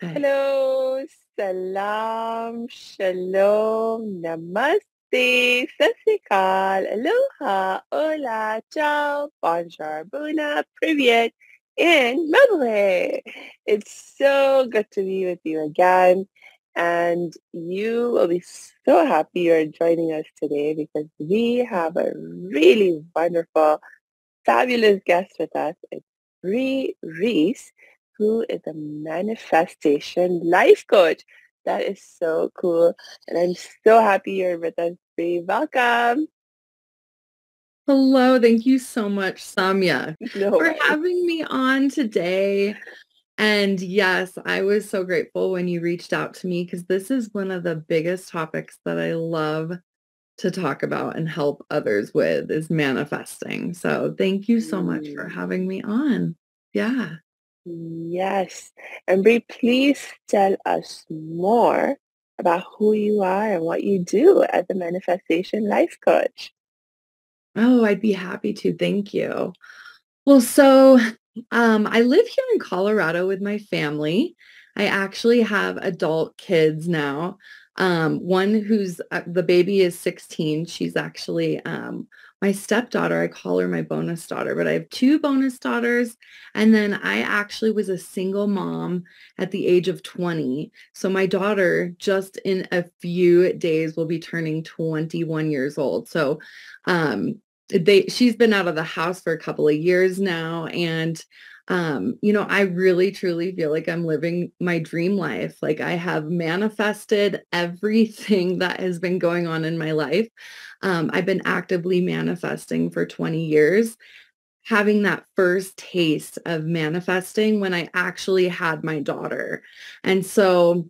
Hello, salam, shalom, namaste, sasikal, aloha, hola, ciao, bonjour, buna, privyet, and mabuhay. It's so good to be with you again. And you will be so happy you're joining us today because we have a really wonderful, fabulous guest with us. It's Brie Reese who is a manifestation life coach. That is so cool. And I'm so happy you're with us, Brie. Welcome. Hello. Thank you so much, Samia, No for worries. having me on today. And yes, I was so grateful when you reached out to me because this is one of the biggest topics that I love to talk about and help others with is manifesting. So thank you so much for Mm, having me on. Yeah. Yes. And Brie, please tell us more about who you are and what you do as a manifestation life coach. Oh, I'd be happy to. Thank you. Well, so um, I live here in Colorado with my family. I actually have adult kids now. Um, one who's uh, the baby is 16. She's actually um, my stepdaughter. I call her my bonus daughter, but I have two bonus daughters. And then I actually was a single mom at the age of 20. So my daughter just in a few days will be turning 21 years old. So um, they she's been out of the house for a couple of years now and um you know I really truly feel like I'm living my dream life. Like I have manifested everything that has been going on in my life. Um I've been actively manifesting for 20 years. Having that first taste of manifesting when I actually had my daughter. And so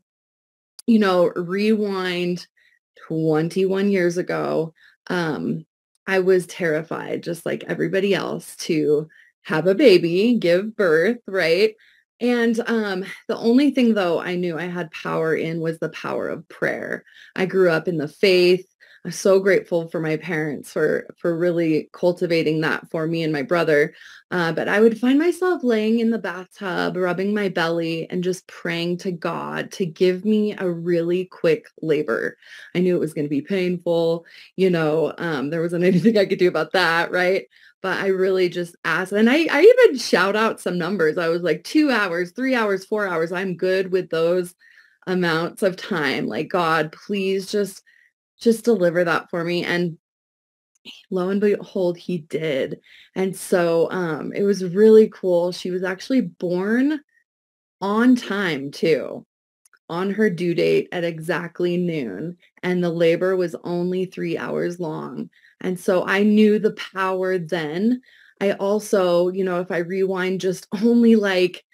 you know rewind 21 years ago, um, I was terrified, just like everybody else, to have a baby, give birth, right? And um, the only thing though I knew I had power in was the power of prayer. I grew up in the faith. I'm so grateful for my parents for for really cultivating that for me and my brother. Uh, but I would find myself laying in the bathtub, rubbing my belly, and just praying to God to give me a really quick labor I knew it was going to be painful. You know, um, there wasn't anything I could do about that, right? But I really just asked, and I, I even shout out some numbers. I was like two hours, three hours, four hours. I'm good with those amounts of time. Like God, please just just deliver that for me. And lo and behold, he did. And so um, it was really cool. She was actually born on time too on her due date at exactly noon and the labor was only three hours long. And so I knew the power then. I also, you know, if I rewind just only like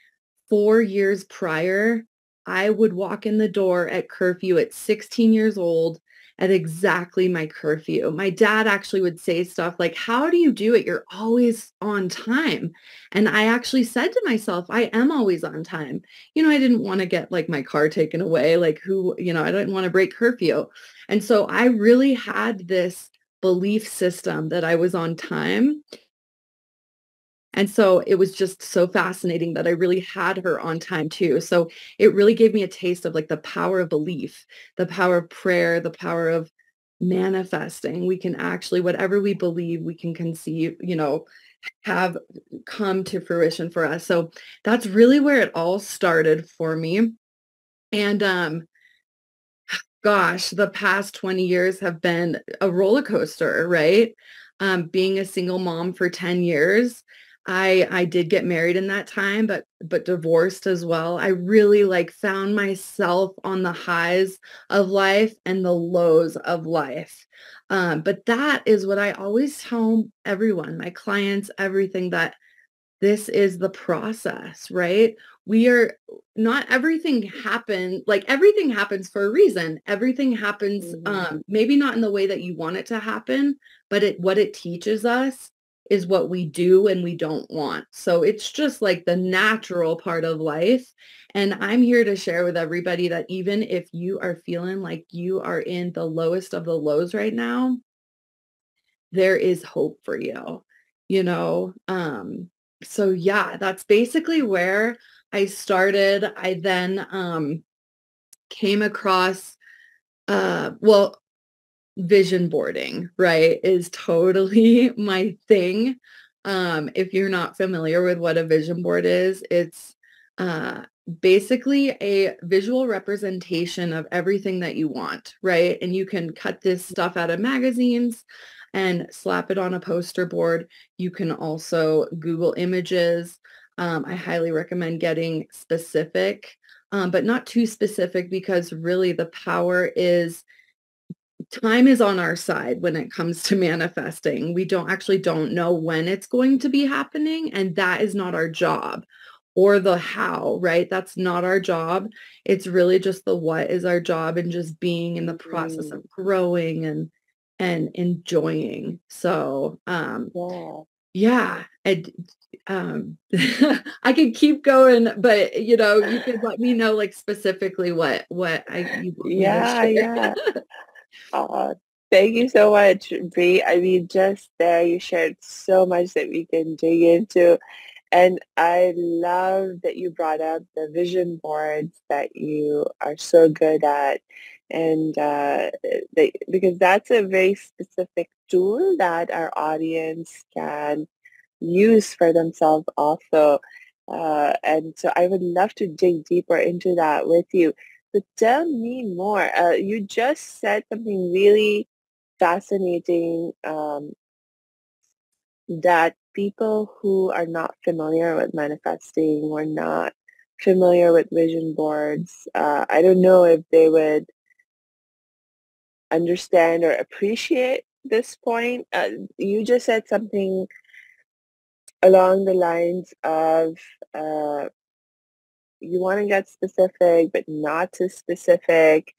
four years prior, I would walk in the door at curfew at 16 years old at exactly my curfew. My dad actually would say stuff like, how do you do it? You're always on time. And I actually said to myself, I am always on time. You know, I didn't want to get like my car taken away, like who, you know, I didn't want to break curfew. And so I really had this belief system that I was on time and so it was just so fascinating that I really had her on time too. So it really gave me a taste of like the power of belief, the power of prayer, the power of manifesting. We can actually, whatever we believe, we can conceive, you know, have come to fruition for us. So that's really where it all started for me. And um, gosh, the past 20 years have been a roller coaster, right? Um, being a single mom for 10 years, I I did get married in that time, but but divorced as well. I really like found myself on the highs of life and the lows of life. Um, but that is what I always tell everyone, my clients, everything that this is the process, right? We are not everything happen like everything happens for a reason. Everything happens Mhm. um maybe not in the way that you want it to happen, but it what it teaches us is what we do and we don't want. So it's just like the natural part of life. And I'm here to share with everybody that even if you are feeling like you are in the lowest of the lows right now, there is hope for you, you know? Um, so yeah, that's basically where I started, I then um, came across, uh, well, vision boarding, right, is totally my thing. Um, if you're not familiar with what a vision board is, it's uh, basically a visual representation of everything that you want, right? And you can cut this stuff out of magazines and slap it on a poster board. You can also Google images. Um, I highly recommend getting specific, um, but not too specific because really the power is time is on our side when it comes to manifesting. We don't actually don't know when it's going to be happening and that is not our job or the how, right? That's not our job. It's really just the what is our job and just being in the process mm. of growing and and enjoying. So um yeah, yeah I, um I could keep going, but you know, you could let me know like specifically what what I yeah, yeah. uh, thank you so much, Brie. I mean, just there you shared so much that we can dig into. And I love that you brought up the vision boards that you are so good at. And uh, they, because that's a very specific tool that our audience can use for themselves also. Uh, and so I would love to dig deeper into that with you. But tell me more. Uh, you just said something really fascinating um, that people who are not familiar with manifesting or not familiar with vision boards, uh, I don't know if they would understand or appreciate this point. Uh, you just said something along the lines of uh, you want to get specific, but not too specific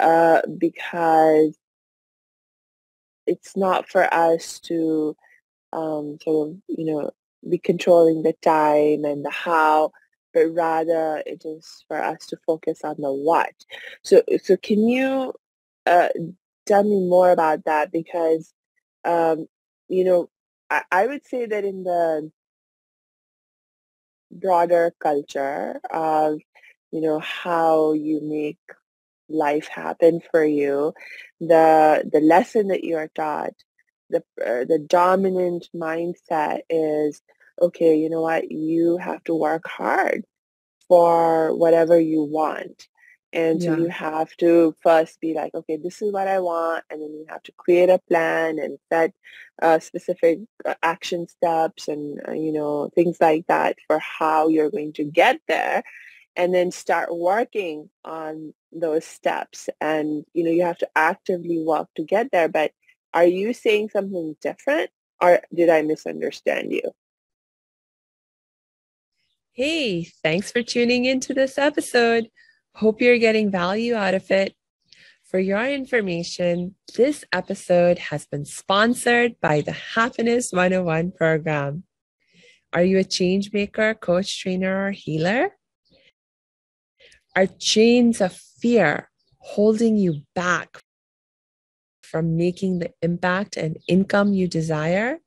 uh, because it's not for us to um, sort of, you know, be controlling the time and the how, but rather it is for us to focus on the what. So, so can you uh, tell me more about that? Because, um, you know, I, I would say that in the broader culture of, you know, how you make life happen for you, the the lesson that you are taught the uh, the dominant mindset is okay you know what? You have to work hard for whatever you want and yeah. so you have to first be like okay this is what i want and then you have to create a plan and set uh, specific uh, action steps and uh, you know things like that for how you're going to get there and then start working on those steps and you know you have to actively work to get there but are you saying something different or did I misunderstand you? Hey, thanks for tuning into this episode. Hope you're getting value out of it. For your information, this episode has been sponsored by the Happiness 101 program. Are you a change maker, coach, trainer, or healer? Are chains of fear holding you back from making the impact and income you desire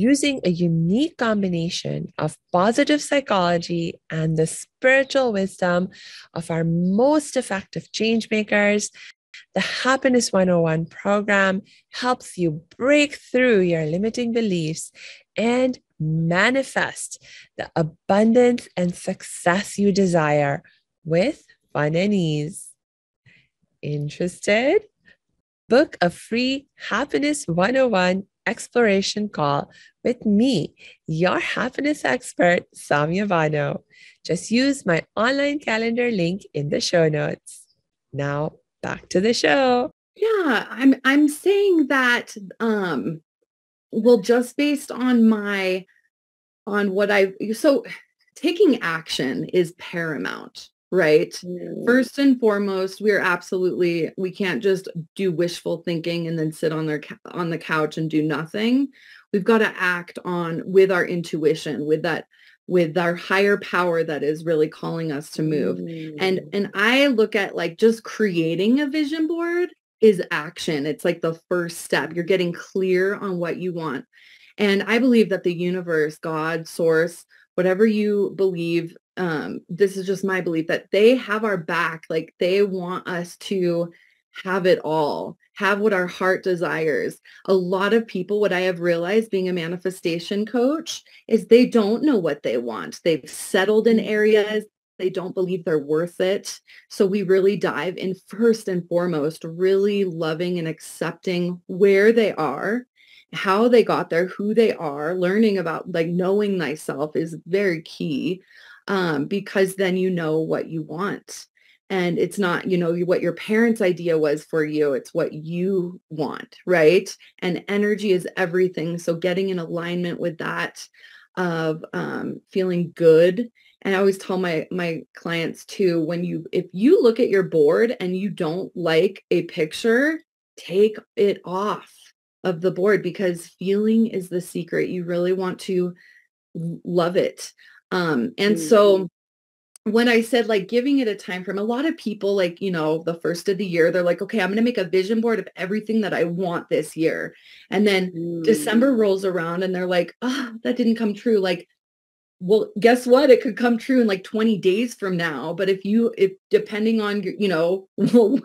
using a unique combination of positive psychology and the spiritual wisdom of our most effective change makers. The Happiness 101 program helps you break through your limiting beliefs and manifest the abundance and success you desire with fun and ease. Interested? book a free Happiness 101 exploration call with me, your happiness expert, Samia Bano. Just use my online calendar link in the show notes. Now back to the show. Yeah, I'm I'm saying that um well just based on my on what I so taking action is paramount right? Mm. First and foremost, we're absolutely we can't just do wishful thinking and then sit on their on the couch and do nothing. We've got to act on with our intuition, with that with our higher power that is really calling us to move. Mm. And and I look at like just creating a vision board is action. It's like the first step. You're getting clear on what you want. And I believe that the universe, God, source, whatever you believe um this is just my belief that they have our back like they want us to have it all have what our heart desires. A lot of people what i have realized being a manifestation coach is they don't know what they want. They've settled in areas they don't believe they're worth it. So we really dive in first and foremost really loving and accepting where they are how they got there who they are learning about like knowing thyself is very key um, because then you know what you want. And it's not, you know, what your parents' idea was for you. It's what you want, right? And energy is everything. So getting in alignment with that of um, feeling good. And I always tell my my clients too, when you if you look at your board and you don't like a picture, take it off of the board because feeling is the secret. You really want to love it. Um, and mm-hmm. so when I said like giving it a time frame, a lot of people like, you know, the first of the year, they're like, okay, I'm going to make a vision board of everything that I want this year. And then mm. December rolls around and they're like, oh, that didn't come true. Like, well, guess what? It could come true in like 20 days from now. But if you, if depending on, you know,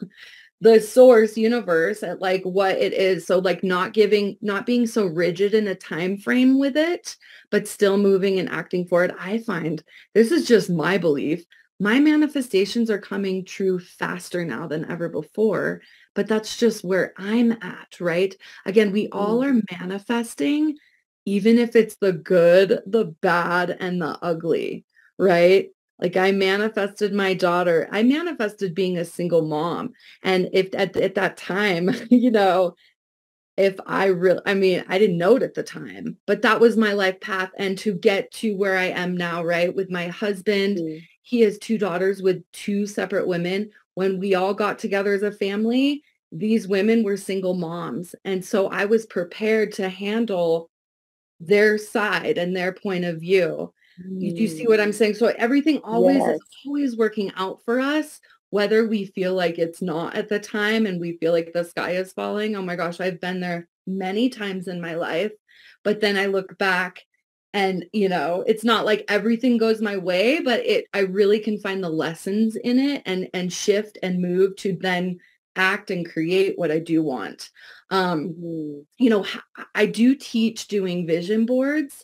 the source universe at like what it is. So like not giving not being so rigid in a time frame with it but still moving and acting for it i find this is just my belief. My manifestations are coming true faster now than ever before but that's just where i'm at right? Again we all are mm-hmm. manifesting even if it's the good the bad and the ugly right like I manifested my daughter. I manifested being a single mom. And if at, at that time, you know, if I really, I mean, I didn't know it at the time, but that was my life path. And to get to where I am now, right, with my husband, mm. he has two daughters with two separate women. When we all got together as a family, these women were single moms. And so I was prepared to handle their side and their point of view. Mm. You see what I'm mm. saying? So everything always yes. is always working out for us, whether we feel like it's not at the time and we feel like the sky is falling. Oh my gosh, I've been there many times in my life. But then I look back and you know it's not like everything goes my way but it i really can find the lessons in it and and shift and move to then act and create what i do want um mm-hmm. you know i do teach doing vision boards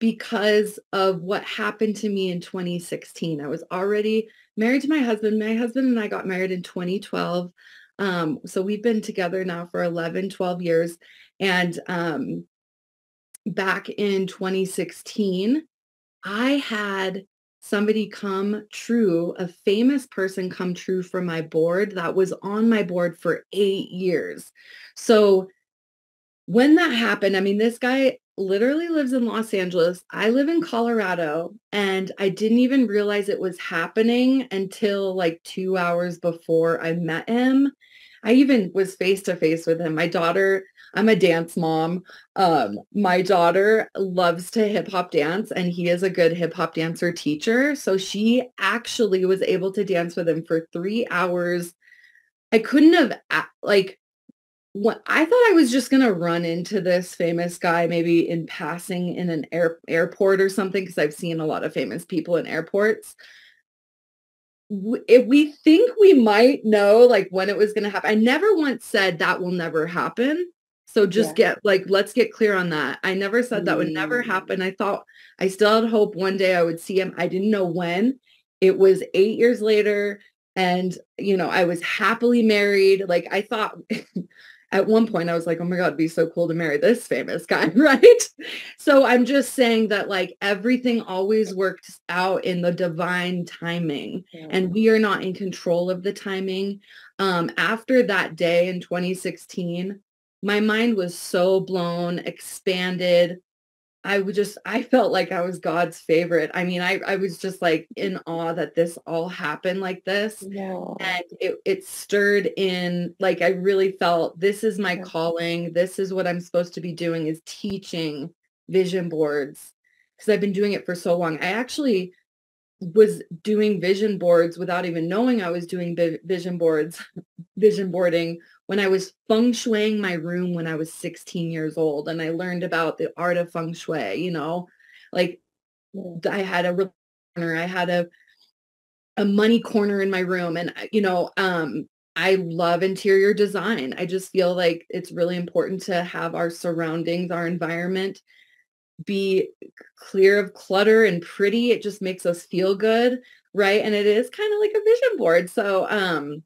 because of what happened to me in 2016. I was already married to my husband. My husband and I got married in 2012. Um, so we've been together now for 11, 12 years. And um, back in 2016, I had somebody come true, a famous person come true for my board that was on my board for eight years. So when that happened, I mean, this guy literally lives in Los Angeles. I live in Colorado and I didn't even realize it was happening until like two hours before I met him. I even was face to face with him. My daughter, I'm a dance mom. Um, my daughter loves to hip hop dance and he is a good hip hop dancer teacher. So she actually was able to dance with him for three hours. I couldn't have like what I thought I was just going to run into this famous guy maybe in passing in an air, airport or something because I've seen a lot of famous people in airports. If we think we might know like when it was going to happen, I never once said that will never happen. So just yeah. get like, let's get clear on that. I never said that would never mm. happen. I thought I still had hope one day I would see him. I didn't know when. It was eight years later. And, you know, I was happily married. Like I thought at one point I was like, oh my God, it'd be so cool to marry this famous guy, right? So I'm just saying that like everything always works out in the divine timing yeah. and we are not in control of the timing. Um, after that day in 2016, my mind was so blown, expanded, I would just, I felt like I was God's favorite. I mean, I, I was just like in mm-hmm. awe that this all happened like this. Yeah. And it, it stirred in, like, I really felt this is my yeah. calling. This is what I'm supposed to be doing is teaching vision boards because I've been doing it for so long. I actually was doing vision boards without even knowing I was doing vision boards, vision boarding when I was feng shuiing my room when I was 16 years old and I learned about the art of feng shui, you know, like I had a corner, I had a a money corner in my room and you know um I love interior design. I just feel like it's really important to have our surroundings, our environment be clear of clutter and pretty. It just makes us feel good, right? And it is kind of like a vision board. So um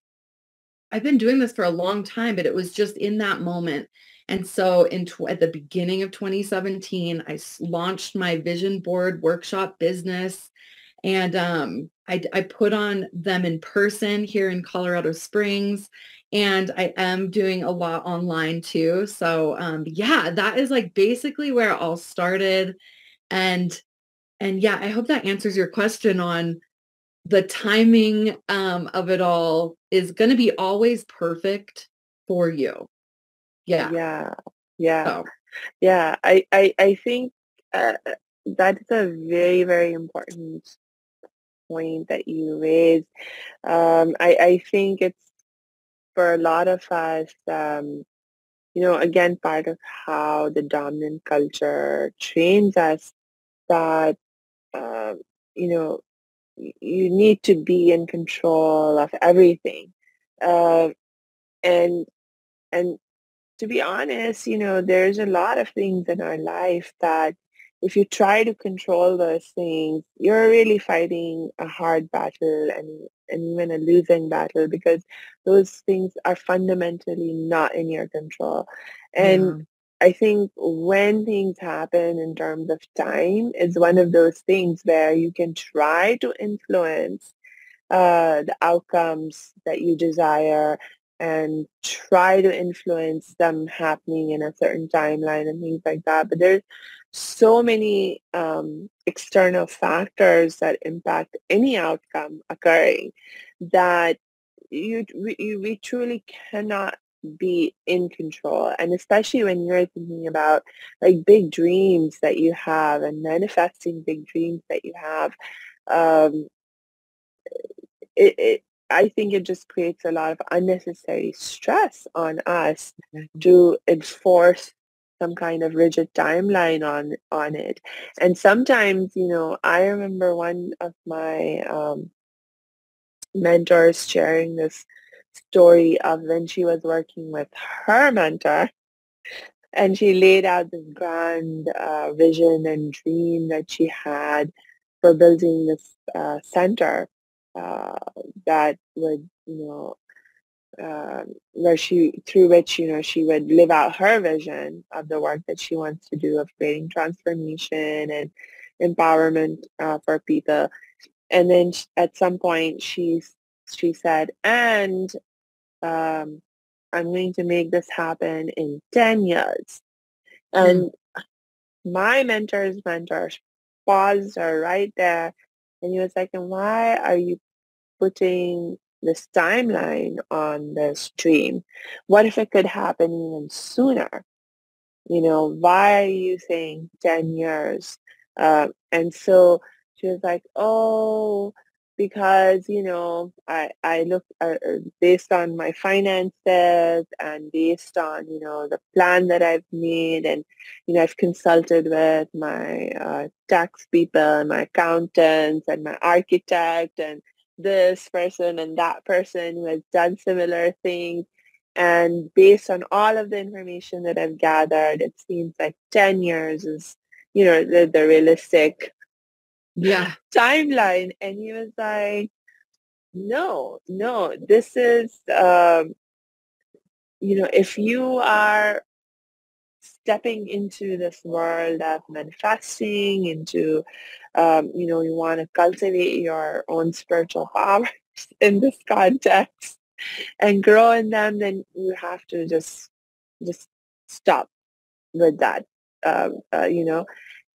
I've been doing this for a long time, but it was just in that moment. And so in tw- at the beginning of 2017, I launched my vision board workshop business and um, I, I put on them in person here in Colorado Springs and I am doing a lot online too. So um, yeah, that is like basically where it all started. And and yeah, I hope that answers your question on the timing um, of it all is going to be always perfect for you. Yeah. Yeah. Yeah. So. Yeah. I, I, I think uh, that's a very, very important point that you raised. Um, I, I think it's for a lot of us, um, you know, again, part of how the dominant culture trains us that, uh, you know, you need to be in control of everything. Uh, and, and to be honest, you know, there's a lot of things in our life that if you try to control those things, you're really fighting a hard battle and, and even a losing battle because those things are fundamentally not in your control. And. I think when things happen in terms of time is one of those things where you can try to influence uh, the outcomes that you desire and try to influence them happening in a certain timeline and things like that. But there's so many um, external factors that impact any outcome occurring that you, you we truly cannot be in control and especially when you're thinking about like big dreams that you have and manifesting big dreams that you have um, it, it I think it just creates a lot of unnecessary stress on us mm-hmm. to enforce some kind of rigid timeline on on it. And sometimes, you know, I remember one of my um, mentors sharing this story of when she was working with her mentor and she laid out this grand uh, vision and dream that she had for building this uh, center uh, that would, you know, uh, where she through which you know she would live out her vision of the work that she wants to do of creating transformation and empowerment uh, for people. And then at some point she she said and um, i'm going to make this happen in 10 years and mm. my mentor's mentor paused her right there and he was like and why are you putting this timeline on this dream? What if it could happen even sooner? You know, why are you saying 10 years? Uh, and so she was like, oh, because, you know, I, I look uh, uh, based on my finances and based on, you know, the plan that I've made and, you know, I've consulted with my uh, tax people, and my accountants and my architect and this person and that person who has done similar things. And based on all of the information that I've gathered, it seems like 10 years is, you know, the, the realistic yeah. timeline. And he was like, no, no, this is, um, you know, if you are stepping into this world of manifesting, into, um, you know, you want to cultivate your own spiritual powers in this context and grow in them, then you have to just, just stop with that, um, uh, you know,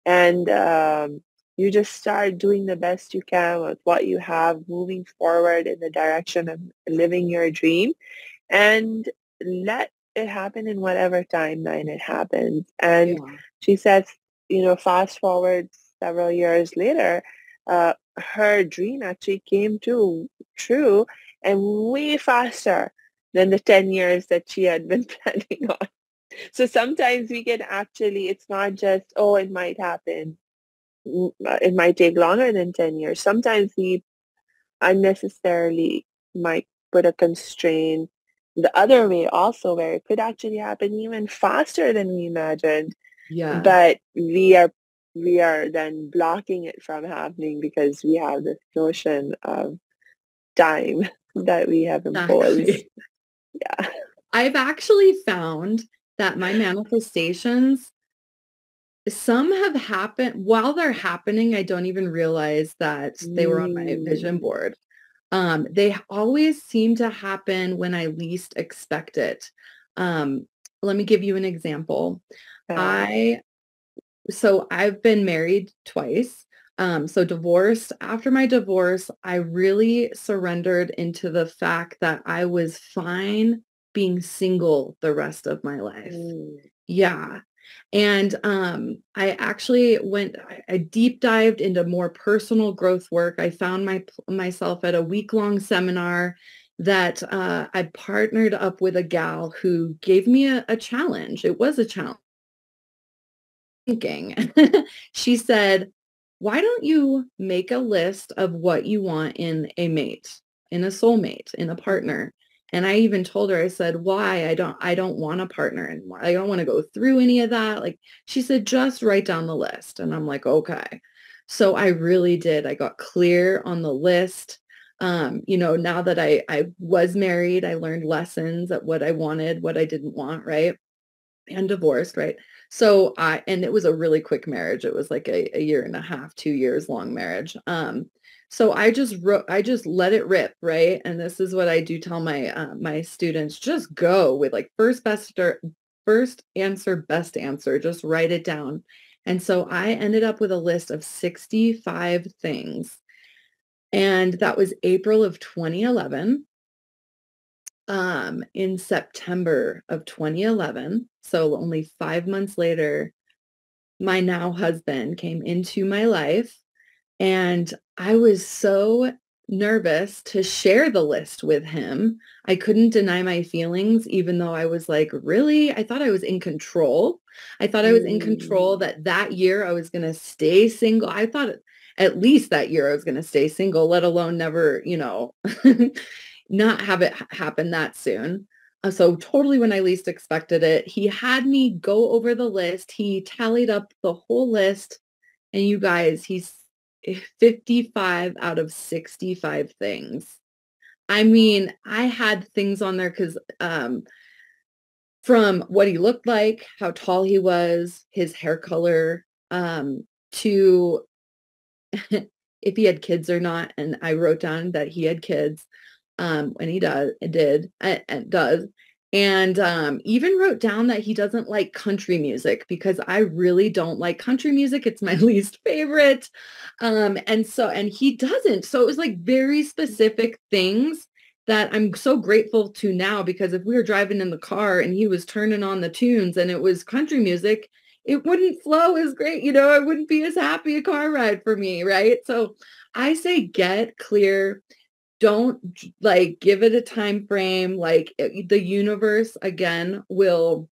and um, you just start doing the best you can with what you have, moving forward in the direction of living your dream and let it happen in whatever timeline it happens. And yeah. she says, you know, fast forward several years later, uh, her dream actually came to true and way faster than the 10 years that she had been planning on. So sometimes we can actually, it's not just, oh, it might happen it might take longer than 10 years. Sometimes we unnecessarily might put a constraint the other way also where it could actually happen even faster than we imagined. Yeah. But we are we are then blocking it from happening because we have this notion of time that we have imposed. Exactly. Yeah. I've actually found that my manifestations some have happened while they're happening i don't even realize that they were on my vision board. Um, they always seem to happen when i least expect it. Um, let me give you an example. I so i've been married twice. Um, so divorced after my divorce i really surrendered into the fact that i was fine being single the rest of my life. Mm. yeah and um, I actually went, I deep dived into more personal growth work. I found my myself at a week long seminar that uh, I partnered up with a gal who gave me a, a challenge. It was a challenge. Thinking, she said, "Why don't you make a list of what you want in a mate, in a soulmate, in a partner?" And I even told her, I said, why? I don't, I don't want a partner anymore. I don't want to go through any of that. Like she said, just write down the list. And I'm like, okay. So I really did. I got clear on the list. Um, you know, now that I, I was married, I learned lessons at what I wanted, what I didn't want, right? And divorced, right? So I, and it was a really quick marriage. It was like a, a year and a half, two years long marriage. Um, so I just wrote, I just let it rip, right? And this is what I do tell my uh, my students: just go with like first best or first answer, best answer. Just write it down. And so I ended up with a list of 65 things. And that was April of 2011. Um, in September of 2011, so only five months later, my now husband came into my life and I was so nervous to share the list with him. I couldn't deny my feelings, even though I was like, really? I thought I was in control. I thought I was in control mm. that that year I was going to stay single. I thought at least that year I was going to stay single, let alone never, you know, not have it happen that soon. Uh, so totally when I least expected it, he had me go over the list. He tallied up the whole list. And you guys, he's 55 out of 65 things. I mean, I had things on there because um, from what he looked like, how tall he was, his hair color, um, to if he had kids or not. And I wrote down that he had kids um, when he does, did, and does and um, even wrote down that he doesn't like country music because I really don't like country music. It's my least favorite. Um, and so, and he doesn't. So it was like very specific things that I'm so grateful to now because if we were driving in the car and he was turning on the tunes and it was country music, it wouldn't flow as great. You know, it wouldn't be as happy a car ride for me. Right. So I say get clear don't like give it a time frame like eh, the universe again will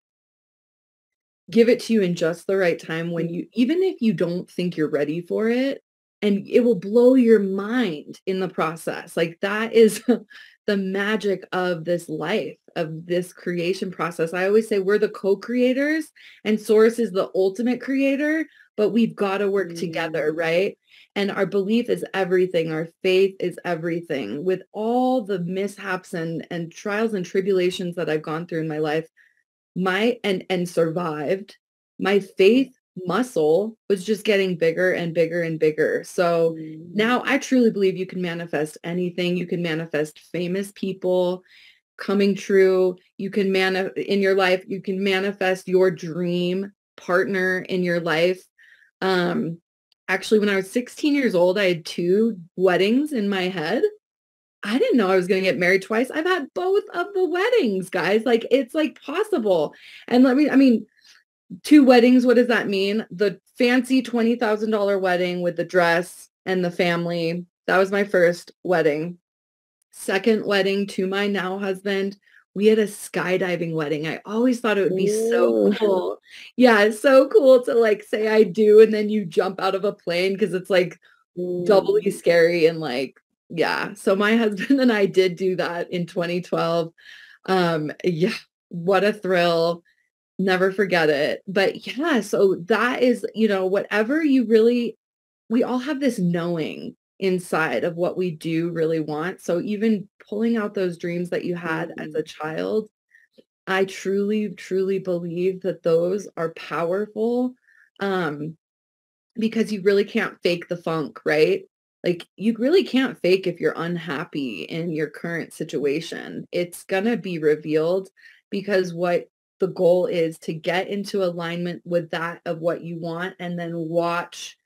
give it to you in just the right time when you even if you don't think you're ready for it and it will blow your mind in the process. Like that is the magic of this life of this creation process. I always say we're the co-creators and source is the ultimate creator but we've got to work mm. together right and our belief is everything our faith is everything. With all the mishaps and and trials and tribulations that i've gone through in my life my and and survived my faith muscle was just getting bigger and bigger and bigger. So mm. now i truly believe you can manifest anything. You can manifest famous people coming true. You can man in your life you can manifest your dream partner in your life. Um actually when I was 16 years old, I had two weddings in my head. I didn't know I was going to get married twice. I've had both of the weddings, guys. Like it's like possible. And let me, I mean, two weddings, what does that mean? The fancy $20,000 wedding with the dress and the family. That was my first wedding. Second wedding to my now husband we had a skydiving wedding. I always thought it would be Ooh. so cool. Yeah, it's so cool to like say I do and then you jump out of a plane because it's like doubly scary and like yeah. So my husband and I did do that in 2012. Um yeah, what a thrill. Never forget it. But yeah, so that is, you know, whatever you really we all have this knowing inside of what we do really want. So even pulling out those dreams that you had as a mm-hmm. child, I truly, truly believe that those are powerful um, because you really can't fake the funk, right? Like you really can't fake if you're unhappy in your current situation. It's going to be revealed because what the goal is to get into alignment with that of what you want and then watch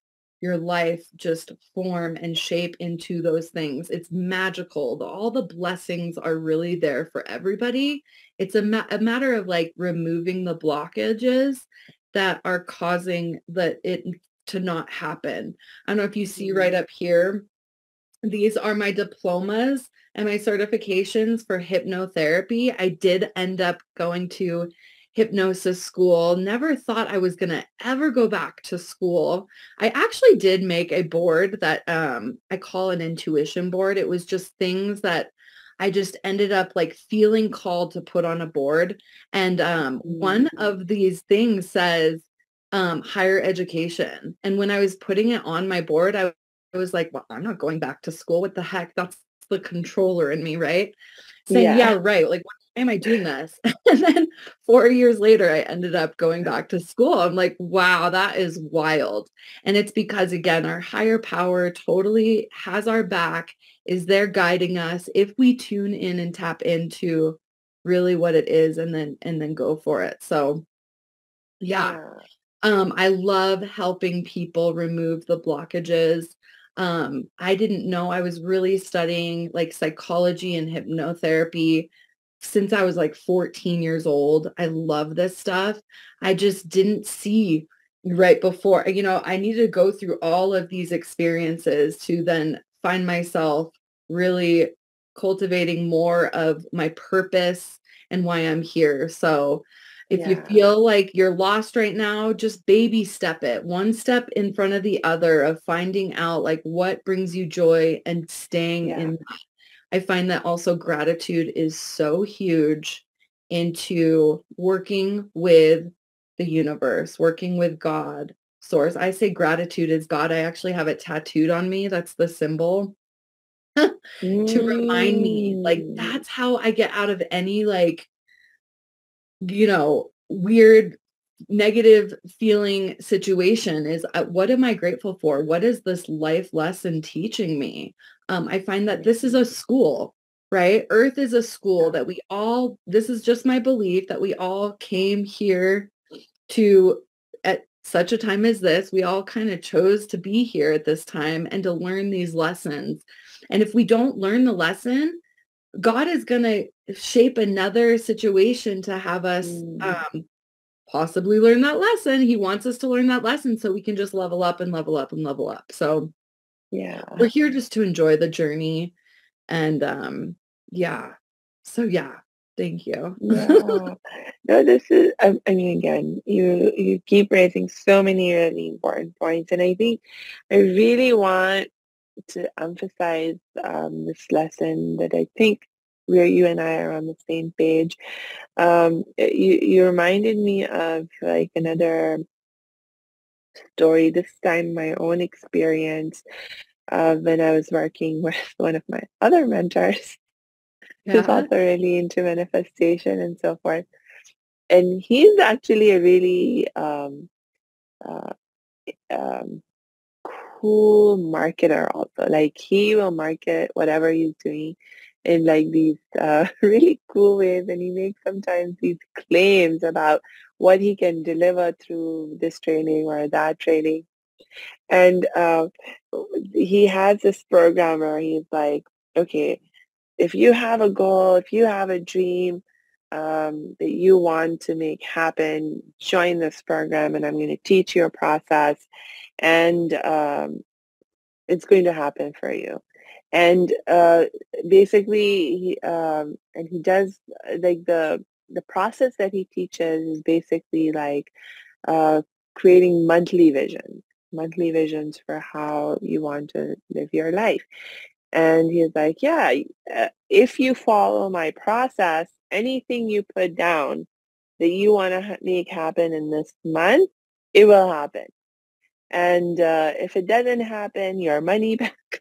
your life just form and shape into those things. It's magical. All the blessings are really there for everybody. It's a, ma- a matter of like removing the blockages that are causing that it to not happen. I don't know if you see right mm-hmm. up here. These are my diplomas and my certifications for hypnotherapy. I did end up going to hypnosis school. Never thought I was going to ever go back to school. I actually did make a board that um, I call an intuition board. It was just things that I just ended up like feeling called to put on a board. And um, one mm. of these things says um, higher education. And when I was putting it on my board, I, I was like, well, I'm not going back to school. What the heck? That's the controller in me, right? Saying, yeah, yeah right. Like, what am I doing this? and then four years later, I ended up going back to school. I'm like, wow, that is wild. And it's because, again, our higher power totally has our back, is there guiding us if we tune in and tap into really what it is and then and then go for it. So yeah. yeah. Um, I love helping people remove the blockages. Um, I didn't know I was really studying like psychology and hypnotherapy since I was like 14 years old. I love this stuff. I just didn't see right before, you know, I needed to go through all of these experiences to then find myself really cultivating more of my purpose and why I'm here. So if yeah. you feel like you're lost right now, just baby step it one step in front of the other of finding out like what brings you joy and staying yeah. in I find that also gratitude is so huge into working with the universe, working with God, source. I say gratitude is God. I actually have it tattooed on me. That's the symbol to remind me like that's how I get out of any like, you know, weird negative feeling situation is uh, what am I grateful for? What is this life lesson teaching me? Um, I find that this is a school, right? Earth is a school that we all, this is just my belief that we all came here to, at such a time as this, we all kind of chose to be here at this time and to learn these lessons. And if we don't learn the lesson, God is going to shape another situation to have us mm. um, possibly learn that lesson. He wants us to learn that lesson so we can just level up and level up and level up. So yeah. We're here just to enjoy the journey. And um, yeah. So yeah, thank you. yeah. No, this is I, I mean again, you you keep raising so many really important points. And I think I really want to emphasize um, this lesson that I think where you and I are on the same page. Um, you, you reminded me of like another story, this time my own experience uh, when I was working with one of my other mentors yeah. who's also really into manifestation and so forth. And he's actually a really um, uh, um, cool marketer also. Like he will market whatever he's doing in like these uh, really cool ways and he makes sometimes these claims about what he can deliver through this training or that training. And uh, he has this program where he's like, okay, if you have a goal, if you have a dream um, that you want to make happen, join this program and I'm going to teach you a process and um, it's going to happen for you. And uh, basically he um, and he does uh, like the the process that he teaches is basically like uh, creating monthly visions monthly visions for how you want to live your life. And he's like yeah uh, if you follow my process anything you put down that you want to make happen in this month it will happen. And uh, if it doesn't happen your money back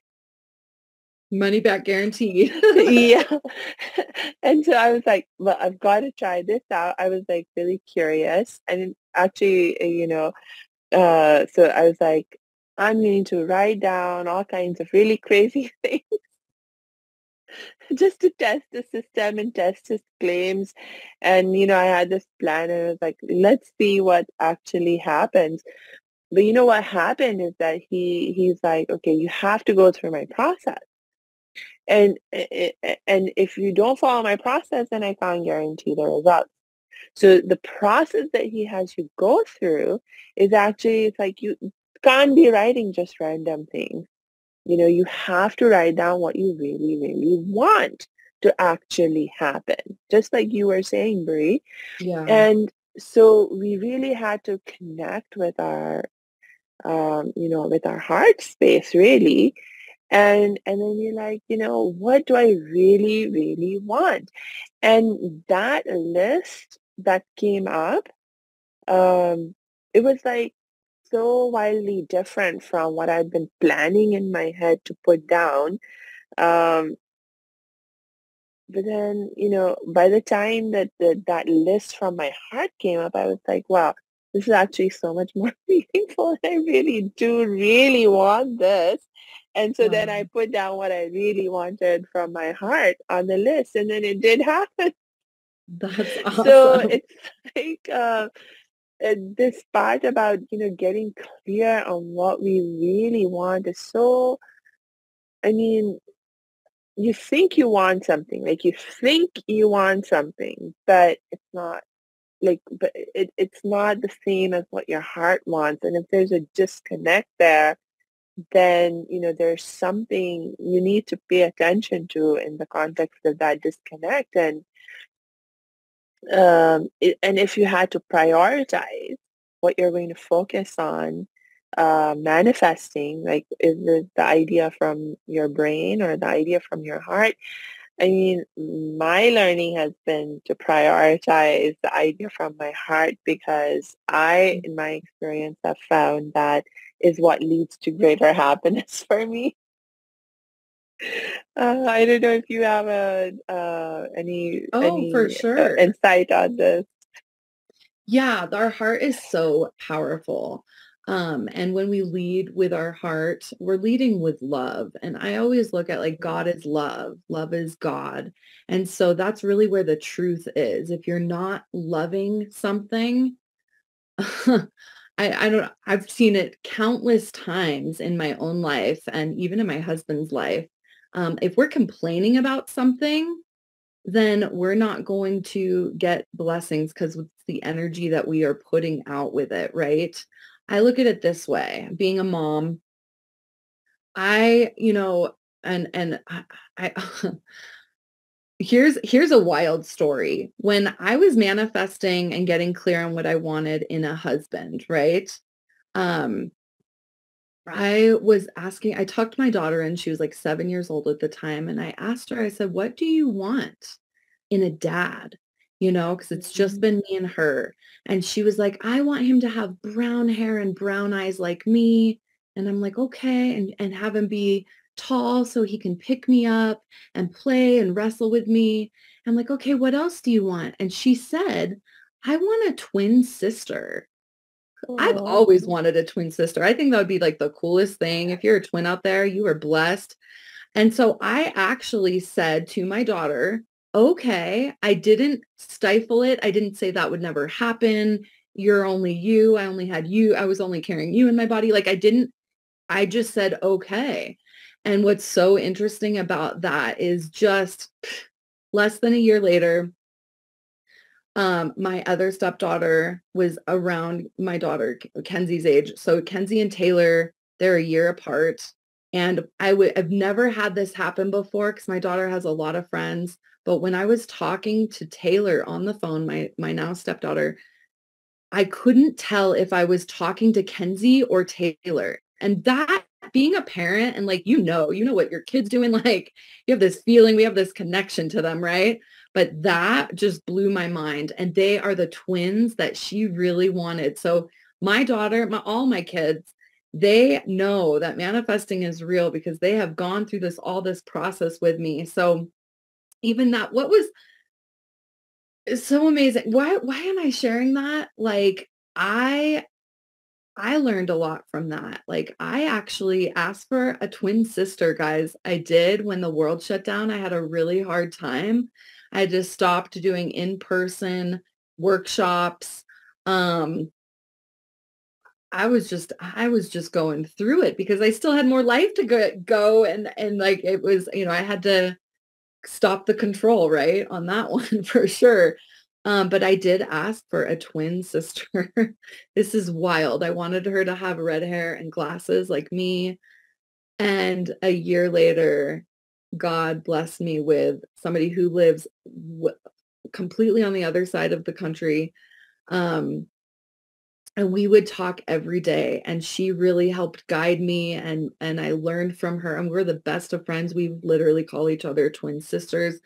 money back guarantee. yeah. And so I was like, well, I've got to try this out. I was like really curious. And actually, uh, you know, uh, so I was like, I'm going to write down all kinds of really crazy things just to test the system and test his claims. And, you know, I had this plan and I was like, let's see what actually happens. But you know what happened is that he he's like, okay, you have to go through my process. And and if you don't follow my process, then I can't guarantee the results. So the process that he has you go through is actually it's like you can't be writing just random things. You know, you have to write down what you really, really want to actually happen. Just like you were saying, Brie. Yeah. And so we really had to connect with our um, you know, with our heart space really and and then you're like you know what do i really really want? And that list that came up um it was like so wildly different from what i'd been planning in my head to put down um but then you know by the time that the, that list from my heart came up i was like wow this is actually so much more meaningful i really do really want this and so wow. then I put down what I really wanted from my heart on the list, and then it did happen. That's awesome. So it's like uh, this part about you know getting clear on what we really want is so. I mean, you think you want something, like you think you want something, but it's not like but it, it's not the same as what your heart wants and if there's a disconnect there then you know there's something you need to pay attention to in the context of that disconnect and um, it, and if you had to prioritize what you're going to focus on uh, manifesting like is it the idea from your brain or the idea from your heart? I mean my learning has been to prioritize the idea from my heart because i in my experience have found that is what leads to greater happiness for me. Uh, I don't know if you have a uh, any oh any, for uh, sure insight on this. Yeah, our heart is so powerful. Um, and when we lead with our heart, we're leading with love. And I always look at like God is love, love is God. And so that's really where the truth is. If you're not loving something, I, I don't I've seen it countless times in my own life and even in my husband's life. Um, if we're complaining about something, then we're not going to get blessings because it's the energy that we are putting out with it, right? I look at it this way, being a mom, I, you know, and and I, I here's here's a wild story. When i was manifesting and getting clear on what i wanted in a husband right? Um i was asking i tucked my daughter in she was like seven years old at the time and i asked her i said what do you want in a dad? You know because it's just mm-hmm. been me and her. And she was like i want him to have brown hair and brown eyes like me. And i'm like okay. And and have him be tall so he can pick me up and play and wrestle with me. I'm like, okay, what else do you want? And she said, I want a twin sister. I've always wanted a twin sister. I think that would be like the coolest thing. If you're a twin out there, you are blessed. And so I actually said to my daughter, okay, I didn't stifle it. I didn't say that would never happen. You're only you. I only had you. I was only carrying you in my body. Like I didn't, I just said, okay. And what's so interesting about that is just less than a year later, um, my other stepdaughter was around my daughter Kenzie's age. So Kenzie and Taylor, they're a year apart. And I would I've never had this happen before because my daughter has a lot of friends. But when I was talking to Taylor on the phone, my my now stepdaughter, I couldn't tell if I was talking to Kenzie or Taylor. And that being a parent and like you know, you know what your kids doing like you have this feeling, we have this connection to them, right? But that just blew my mind and they are the twins that she really wanted. So my daughter, my all my kids, they know that manifesting is real because they have gone through this all this process with me. So even that what was so amazing. Why why am I sharing that? Like I I learned a lot from that. Like I actually asked for a twin sister, guys. I did when the world shut down. I had a really hard time. I just stopped doing in-person workshops. Um I was just I was just going through it because I still had more life to go, go and and like it was, you know, I had to stop the control, right? On that one for sure. Um, but I did ask for a twin sister. this is wild. I wanted her to have red hair and glasses like me. And a year later, God blessed me with somebody who lives w- completely on the other side of the country. Um, and we would talk every day and she really helped guide me and and I learned from her and we're the best of friends we literally call each other twin sisters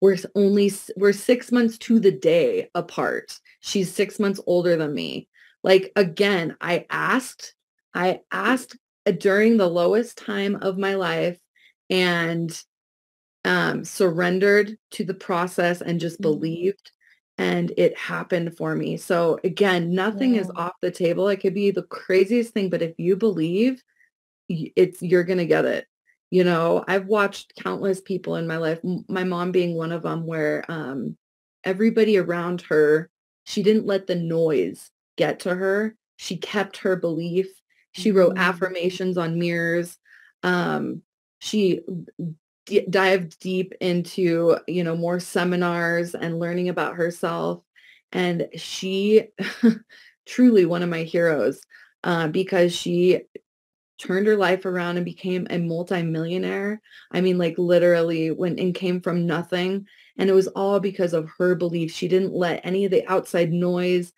we're only we're 6 months to the day apart she's 6 months older than me like again I asked I asked during the lowest time of my life and um surrendered to the process and just mm-hmm. believed and it happened for me. So again, nothing yeah. is off the table. It could be the craziest thing, but if you believe, it's you're going to get it. You know, I've watched countless people in my life, my mom being one of them where um everybody around her, she didn't let the noise get to her. She kept her belief. She wrote mm-hmm. affirmations on mirrors. Um she d- dived deep into, you know, more seminars and learning about herself. And she truly one of my heroes uh, because she turned her life around and became a multimillionaire. I mean, like literally went and came from nothing. And it was all because of her belief. She didn't let any of the outside noise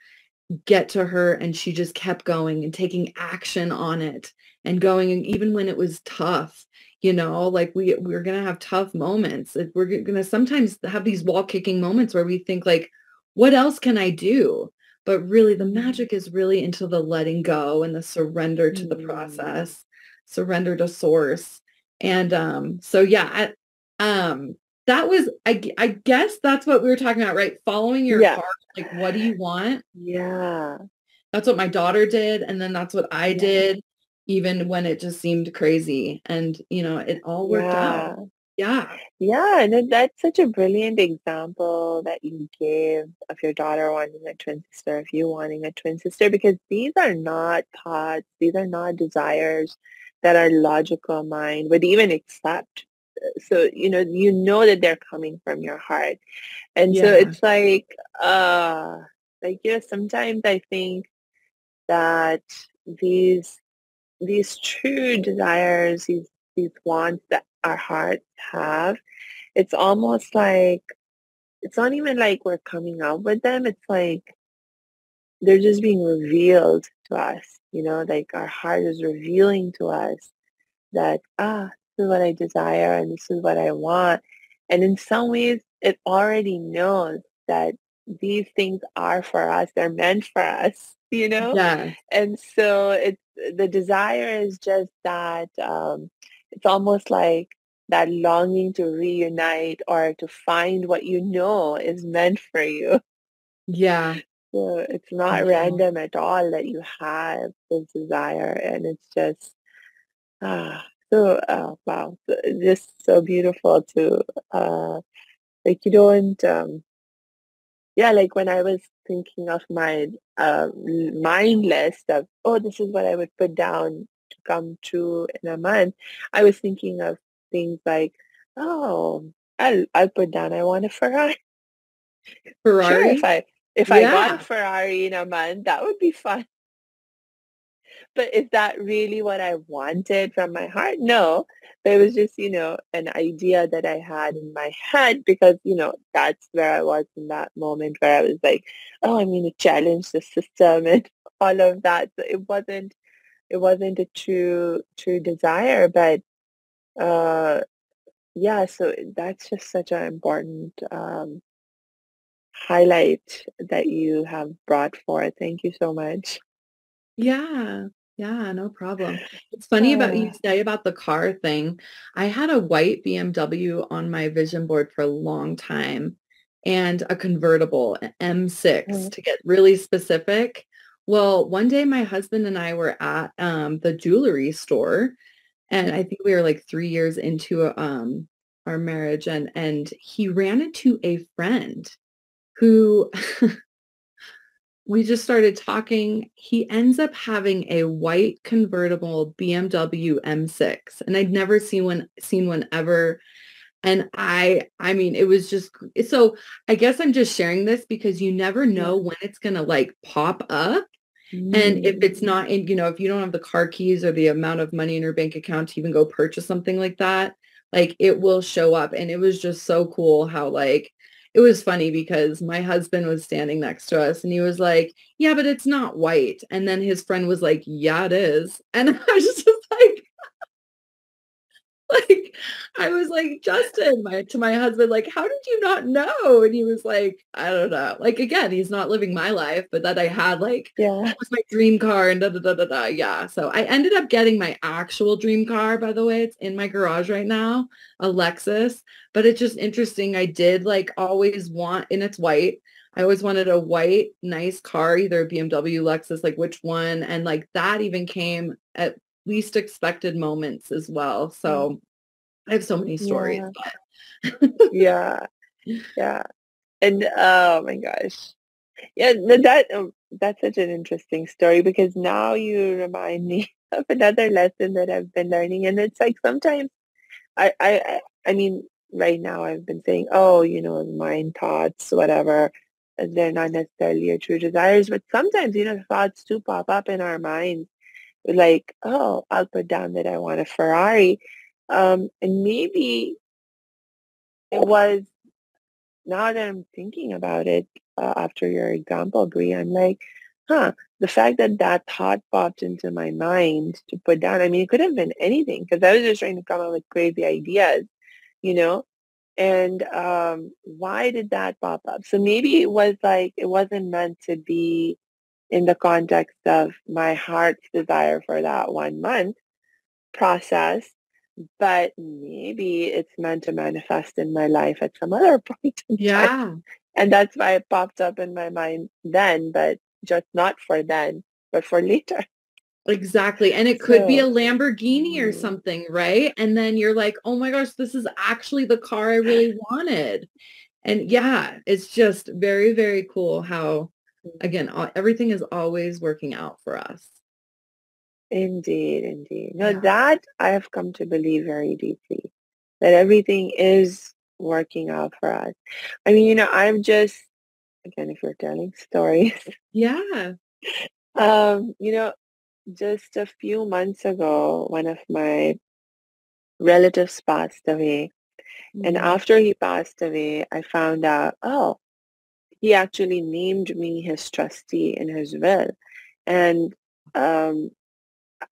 get to her and she just kept going and taking action on it and going and even when it was tough you know like we we're going to have tough moments we're going to sometimes have these wall kicking moments where we think like what else can i do but really the mm-hmm. magic is really into the letting go and the surrender to the mm. process surrender to source and um so yeah I, um that was I, I guess that's what we were talking about right following your yeah. heart like what do you want yeah that's what my daughter did and then that's what i yeah. did even when it just seemed crazy. And, you know, it all worked yeah. out. Yeah. Yeah. And that's such a brilliant example that you gave of your daughter wanting a twin sister, of you wanting a twin sister, because these are not thoughts, these are not desires that our logical mind would even accept. So, you know, you know that they're coming from your heart. And yeah. so it's like, uh, like, you know, sometimes I think that these these true desires, these these wants that our hearts have, it's almost like it's not even like we're coming up with them. It's like they're just being revealed to us. You know, like our heart is revealing to us that ah, this is what I desire and this is what I want. And in some ways, it already knows that these things are for us. They're meant for us, you know? Yeah. And so it's the desire is just that um, it's almost like that longing to reunite or to find what you know is meant for you. Yeah. So it's not random at all that you have this desire and it's just ah so uh, wow just so beautiful to uh like you don't um yeah, like when I was thinking of my uh, mind list of, oh, this is what I would put down to come true in a month, I was thinking of things like, oh, I'll, I'll put down I want a Ferrari. Ferrari? Sure, if I if yeah. I got a Ferrari in a month, that would be fun. but is that really what I wanted from my heart? No, but it was just, you know, an idea that I had in my head because, you know, that's where I was in that moment where I was like, oh, I'm going to challenge the system and all of that. So it wasn't, it wasn't a true, true desire, but, uh, yeah, so that's just such an important, um, highlight that you have brought forth. Thank you so much. Yeah. Yeah, no problem. It's funny about you say about the car thing. I had a white BMW on my vision board for a long time and a convertible, an M6 Mm. to get really specific. Well, one day my husband and I were at um, the jewelry store and I think we were like three years into um, our marriage and and he ran into a friend who we just started talking. He ends up having a white convertible BMW M6, and I'd never seen one seen one ever. And I, I mean, it was just so. I guess I'm just sharing this because you never know when it's gonna like pop up, and if it's Mm. not in, you know, if you don't have the car keys or the amount of money in your bank account to even go purchase something like that, like it will show up. And it was just so cool how like it was funny because my husband was standing next to us and he was like, yeah, but it's not white. And then his friend was like, yeah, it is. And I was just like, I was like, Justin, my, to my husband, like, how did you not know? And he was like, I don't know. Like, again, he's not living my life, but that I had like, Yeah. that was my dream car and da, da, da, da, da. Yeah. So I ended up getting my actual dream car, by the way. It's in my garage right now, a Lexus. But it's just interesting. I did like always want, and it's white. I always wanted a white, nice car, either a BMW, Lexus, like which one. And like that even came at least expected moments as well. So I have so many stories. Yeah. Yeah. Yeah. And oh my gosh. Yeah, that um, that's such an interesting story because now you remind me of another lesson that I've been learning. And it's like sometimes I I I mean, right now I've been saying, oh, you know, mind thoughts, whatever. They're not necessarily your true desires, but sometimes, you know, thoughts do pop up in our minds like, oh, I'll put down that I want a Ferrari. Um, and maybe it was now that I'm thinking about it uh, after your example, Brie, I'm like, huh, the fact that that thought popped into my mind to put down, I mean, it could have been anything because I was just trying to come up with crazy ideas, you know? And um, why did that pop up? So maybe it was like, it wasn't meant to be in the context of my heart's desire for that one month process, but maybe it's meant to manifest in my life at some other point in time. yeah. And that's why it popped up in my mind then, but just not for then, but for later. Exactly. And it could be a Lamborghini or mm, something, right? And then you're like, oh my gosh, this is actually the car I really wanted. And yeah, it's just very, very cool how, again, all, everything is always working out for us. indeed, indeed. No, Yeah. that I have come to believe very deeply, that everything is working out for us. I mean, you know, I'm just, again, if you're telling stories, Yeah. um, you know, just a few months ago, one of my relatives passed away. And Mm. after he passed away, I found out, oh, he actually named me his trustee in his will. And um,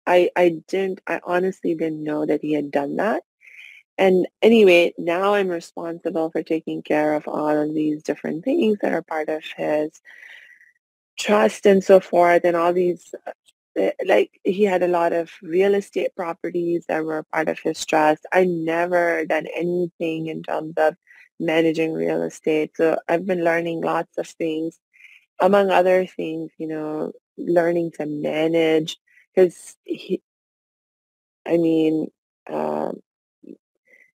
I I didn't, I honestly didn't know that he had done that. And anyway, now I'm responsible for taking care of all of these different things that are part of his trust and so forth and all these uh, uh, like he had a lot of real estate properties that were part of his trust. I never done anything in terms of managing real estate. So I've been learning lots of things, among other things, you know, learning to manage because he, I mean, um,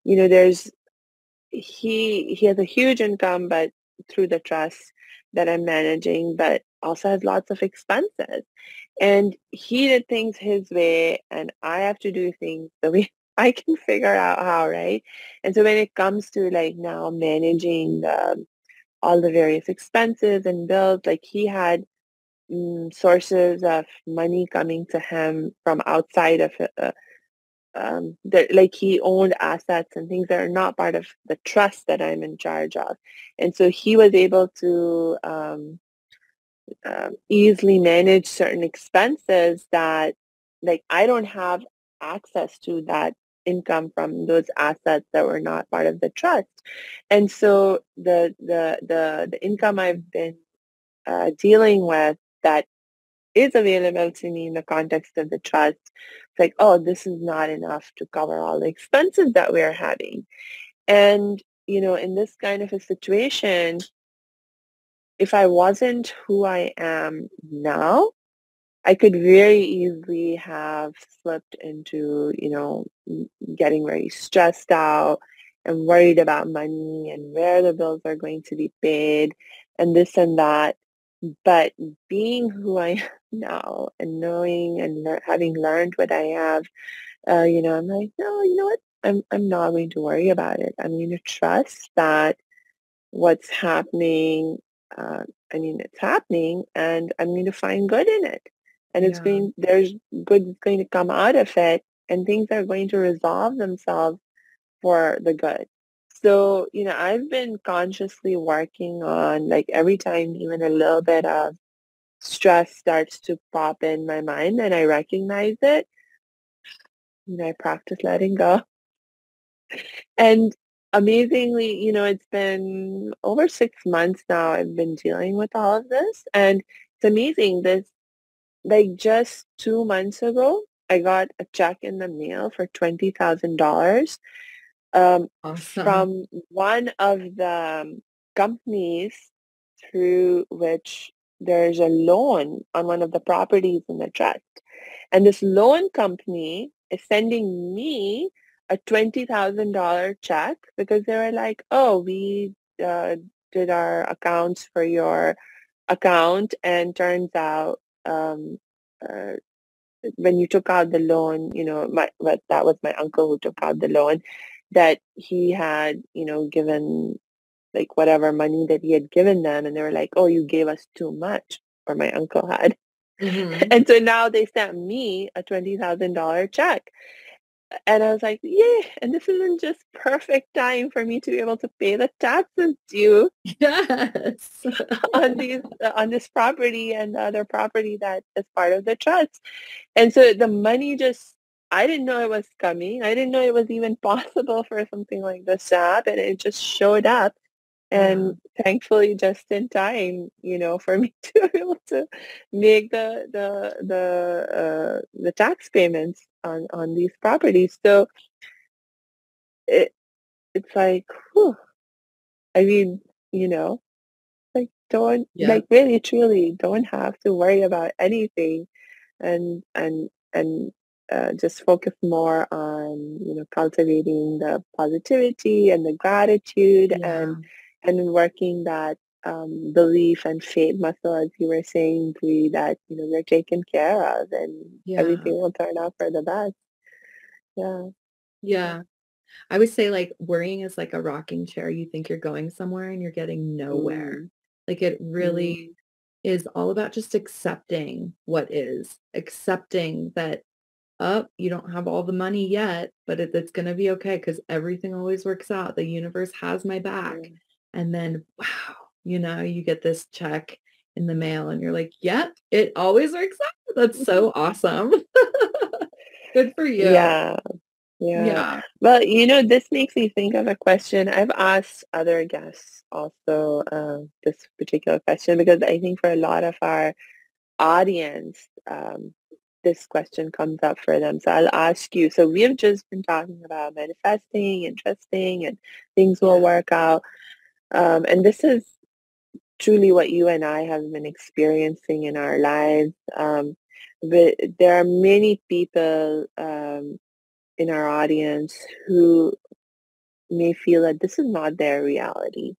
you know, there's he he has a huge income, but through the trust that I'm managing, but also has lots of expenses. And he did things his way, and I have to do things the way I can figure out how, right? And so when it comes to like now managing the all the various expenses and bills, like he had mm, sources of money coming to him from outside of uh, um, that like he owned assets and things that are not part of the trust that I'm in charge of. And so he was able to um, uh, easily manage certain expenses that like I don't have access to that income from those assets that were not part of the trust. And so the the the, the income I've been uh, dealing with that is available to me in the context of the trust, it's like, oh, this is not enough to cover all the expenses that we're having. And, you know, in this kind of a situation, if I wasn't who I am now, I could very easily have slipped into, you know, getting very stressed out and worried about money and where the bills are going to be paid and this and that. But being who I am now and knowing and le- having learned what I have, uh, you know, I'm like, no, you know what? I'm, I'm not going to worry about it. I'm going to trust that what's happening, uh, I mean, it's happening and I'm going to find good in it. And it's Yeah. going, there's good going to come out of it and things are going to resolve themselves for the good. So, you know, I've been consciously working on like every time even a little bit of stress starts to pop in my mind and I recognize it, you know, I practice letting go. And amazingly, you know, it's been over six months now I've been dealing with all of this. And it's amazing. This, like just two months ago, I got a check in the mail for $20,000 um, Awesome. from one of the companies through which there's a loan on one of the properties in the trust. And this loan company is sending me a $20,000 check because they were like, oh, we uh, did our accounts for your account and turns out um, uh, when you took out the loan, you know, my, but that was my uncle who took out the loan, that he had, you know, given like whatever money that he had given them and they were like, oh, you gave us too much, or my uncle had. Mhm. And so now they sent me a $20,000 check. And I was like, yeah, and this isn't just perfect time for me to be able to pay the taxes due Yes. on these uh, on this property and the other property that is part of the trust. And so the money just I didn't know it was coming. I didn't know it was even possible for something like this to happen. It just showed up and thankfully just in time, you know, for me to be able to make the the the uh, the tax payments on on these properties. So it it's like, whew, I mean, you know, like don't Yeah. like really truly don't have to worry about anything and and and uh, just focus more on you know cultivating the positivity and the gratitude Yeah. and and working that um, belief and faith muscle as you were saying Brie, that you know we're taken care of and Yeah. everything will turn out for the best yeah Yeah. I would say like worrying is like a rocking chair. You think you're going somewhere and you're getting nowhere. Mm, Like it really is all about just accepting what is, accepting that up you don't have all the money yet, but it, it's going to be okay because everything always works out. The universe has my back. mm, And then, wow, you know, you get this check in the mail and you're like, yep, it always works out. That's so awesome. Good for you. yeah yeah Yeah. Well, you know, this makes me think of a question. I've asked other guests also uh, this particular question because I think for a lot of our audience, um, this question comes up for them. So I'll ask you. So we have just been talking about manifesting and trusting and things will Yeah. work out. Um, and this is truly what you and I have been experiencing in our lives. Um, but there are many people um, in our audience who may feel that this is not their reality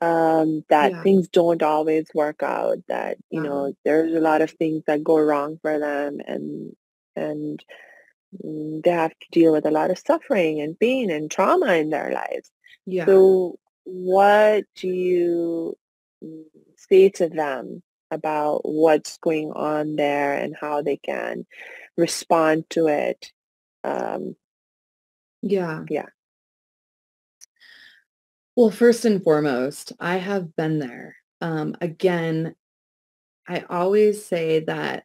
um, that Yeah. things don't always work out that you know there's a lot of things that go wrong for them and and mm, they have to deal with a lot of suffering and pain and trauma in their lives Yeah. so what do you say to them about what's going on there and how they can respond to it. Um, Yeah. Yeah. Well, first and foremost, I have been there. Um, again, I always say that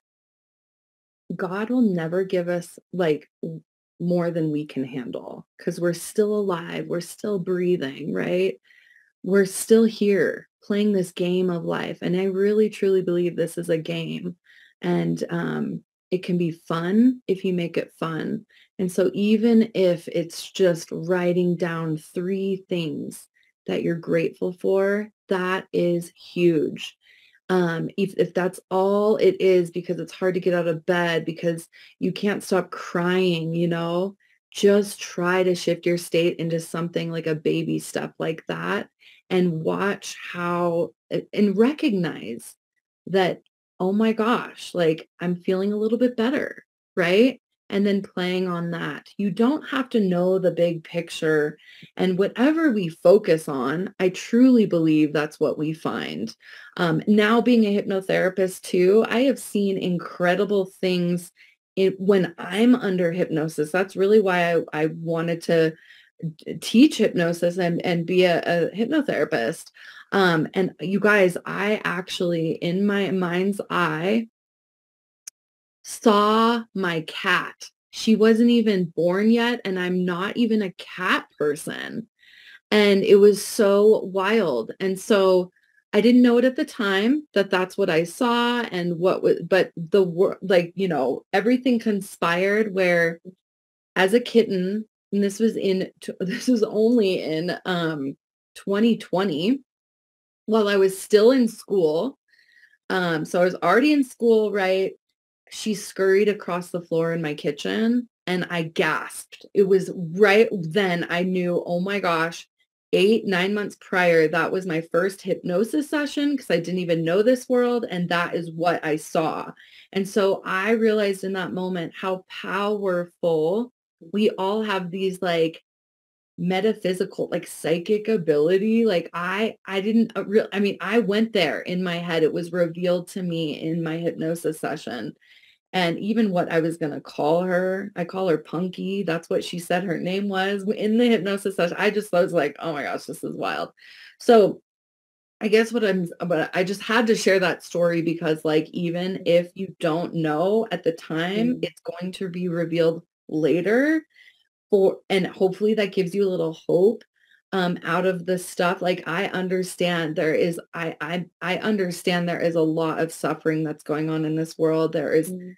God will never give us like more than we can handle because we're still alive, we're still breathing, right? We're still here playing this game of life. And I really truly believe this is a game. And um, it can be fun if you make it fun. And so even if it's just writing down three things that you're grateful for, that is huge. Um, if, if that's all it is because it's hard to get out of bed because you can't stop crying, you know, just try to shift your state into something like a baby step like that and watch how and recognize that, oh my gosh, like I'm feeling a little bit better, right? And then playing on that. You don't have to know the big picture and whatever we focus on, I truly believe that's what we find. Um, now being a hypnotherapist too, I have seen incredible things in, when I'm under hypnosis. That's really why I, I wanted to teach hypnosis and, and be a, a hypnotherapist. Um, and you guys, I actually, in my mind's eye, saw my cat. She wasn't even born yet, and I'm not even a cat person. And it was so wild. And so I didn't know it at the time that that's what I saw and what was, but the like, you know, everything conspired where as a kitten, and this was in, this was only in um, 2020 while I was still in school. Um, so I was already in school, right? She scurried across the floor in my kitchen and I gasped. It was right then I knew, oh my gosh, eight, nine months prior, that was my first hypnosis session because I didn't even know this world. And that is what I saw. And so I realized in that moment how powerful we all have these like metaphysical like psychic ability like i i didn't uh, real i mean i went there in my head it was revealed to me in my hypnosis session and even what i was going to call her i call her punky that's what she said her name was in the hypnosis session i just was like oh my gosh this is wild so i guess what i'm but i just had to share that story because like even if you don't know at the time Mm. it's going to be revealed later for and hopefully that gives you a little hope um out of the stuff like i understand there is i i i understand there is a lot of suffering that's going on in this world there is Mm.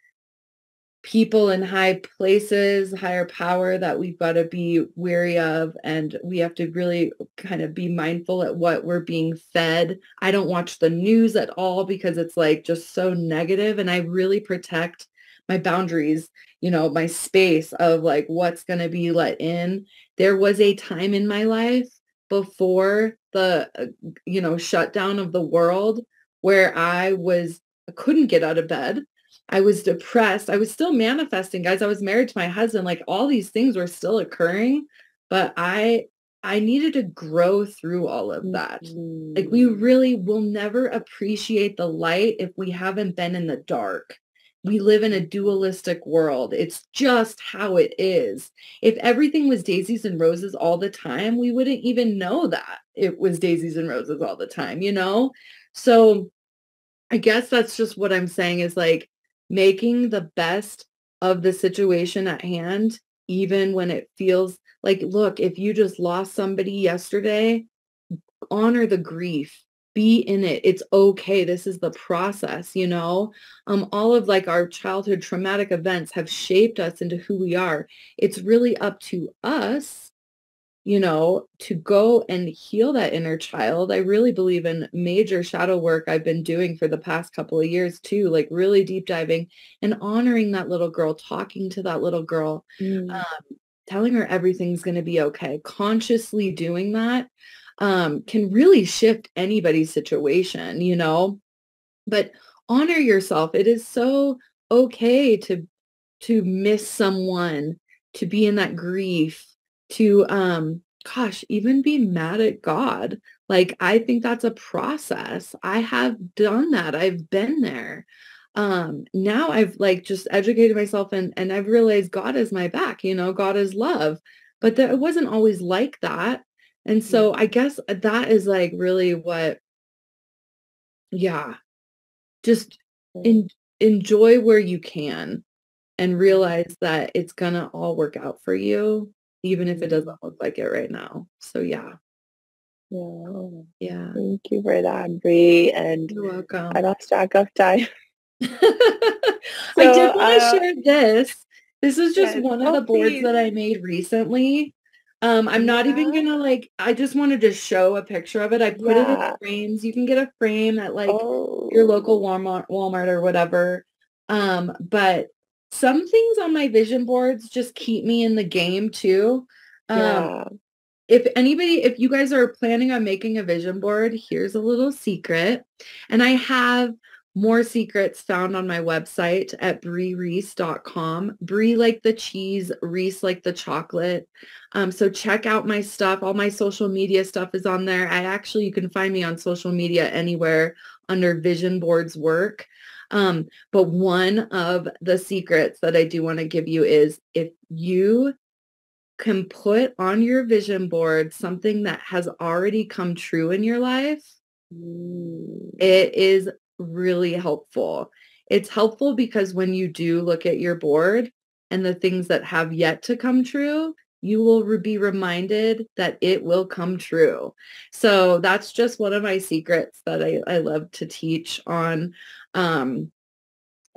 People in high places higher power that we've got to be wary of and we have to really kind of be mindful at what we're being fed. I don't watch the news at all because it's like just so negative and i really protect my boundaries you know my space of like what's going to be let in. There was a time in my life before the uh, you know shutdown of the world where i was I couldn't get out of bed I was depressed. I was still manifesting, guys. I was married to my husband. Like all these things were still occurring, but I I needed to grow through all of that. Like we Mm. really will never appreciate the light if we haven't been in the dark. We live in a dualistic world. It's just how it is. If everything was daisies and roses all the time, we wouldn't even know that it was daisies and roses all the time, you know? So I guess that's just what I'm saying is like making the best of the situation at hand, even when it feels like, look, if you just lost somebody yesterday, honor the grief, be in it. It's okay. This is the process, you know? Um, all of like our childhood traumatic events have shaped us into who we are. It's really up to us you know, to go and heal that inner child. I really believe in major shadow work I've been doing for the past couple of years too, like really deep diving and honoring that little girl, talking to that little girl, Mm. um, telling her everything's going to be okay. Consciously doing that um, can really shift anybody's situation, you know, but honor yourself. It is so okay to to miss someone, to be in that grief, to um gosh, even be mad at God. Like, I think that's a process. I have done that. I've been there. Um, now I've like just educated myself and and I've realized God is my back, you know, God is love. But that it wasn't always like that. And so I guess that is like really what yeah. Just in, enjoy where you can and realize that it's going to all work out for you even if it doesn't look like it right now. So yeah. Yeah. Yeah. Thank you for that, Brie. And You're welcome. I lost track of time. I did want to uh, share this. This is just yes. one of Oh, the boards please. that I made recently. Um, I'm not even gonna like, I just wanted to show a picture of it. I put it in Yeah. frames. You can get a frame at like oh. your local Walmart, Walmart or whatever. Um, but some things on my vision boards just keep me in the game too. Um, Yeah. if anybody, if you guys are planning on making a vision board, here's a little secret. And I have more secrets found on my website at briereese.com. Brie like the cheese, Reese like the chocolate. Um, so check out my stuff. All my social media stuff is on there. I actually, you can find me on social media anywhere under Vision Boards Work. Um, but one of the secrets that I do want to give you is if you can put on your vision board something that has already come true in your life, it is really helpful. It's helpful because when you do look at your board and the things that have yet to come true, you will re- be reminded that it will come true. So that's just one of my secrets that I, I love to teach on. Um,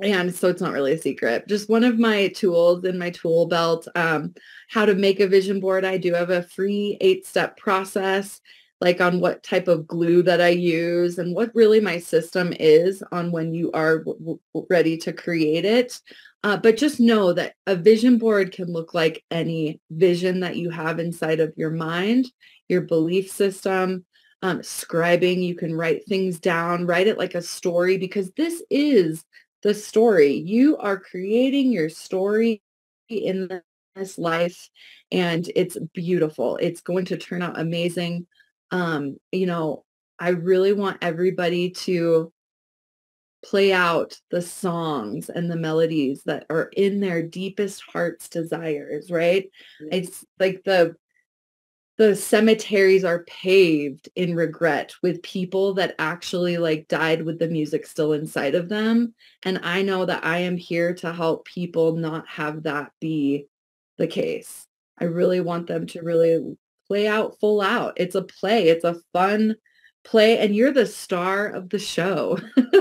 and so it's not really a secret. Just one of my tools in my tool belt, um, how to make a vision board. I do have a free eight-step process like on what type of glue that I use and what really my system is on when you are ready to create it. Uh, but just know that a vision board can look like any vision that you have inside of your mind, your belief system, um, scribing. You can write things down, write it like a story because this is the story. You are creating your story in this life and it's beautiful. It's going to turn out amazing um, you know, I really want everybody to play out the songs and the melodies that are in their deepest heart's desires, right? It's like the the cemeteries are paved in regret with people that actually like died with the music still inside of them and i know that i am here to help people not have that be the case. I really want them to really play out full out. It's a play. It's a fun play and you're the star of the show.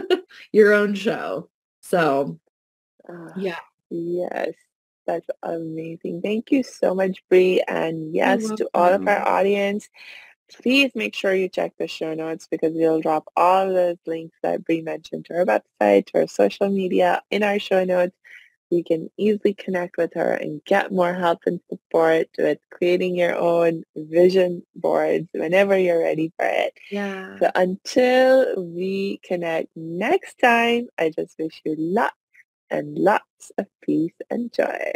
Your own show. So Ah, yeah. Yes, that's amazing. Thank you so much, Brie. And yes, to all of our audience, please make sure you check the show notes because we'll drop all those links that Brie mentioned to her website, to her social media in our show notes. You can easily connect with her and get more help and support with creating your own vision boards whenever you're ready for it. yeah So until we connect next time, I just wish you lots and lots of peace and joy.